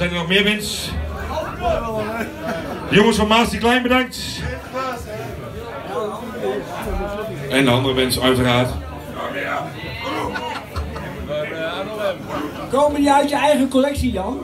Zijn er nog meer wens? Jongens van Maas Klein bedankt. En de andere wens uiteraard. Komen die uit je eigen collectie, Jan?